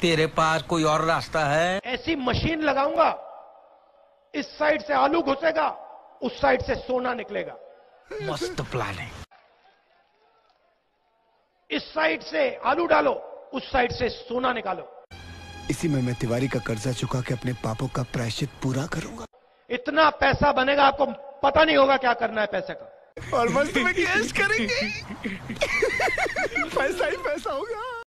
तेरे पास कोई और रास्ता है? ऐसी मशीन लगाऊँगा इस साइड से आलू घुसेगा उस साइड से सोना निकलेगा। मस्त प्लान है इस साइड से आलू डालो उस साइड से सोना निकालो। इसी में मैं तिवारी का कर्जा चुका के अपने पापों का प्रायश्चित पूरा करूँगा। इतना पैसा बनेगा आपको पता नहीं होगा क्या करना है पैसे का। और बस तुम्हें कैश करेंगे। पैसा ही पैसा होगा।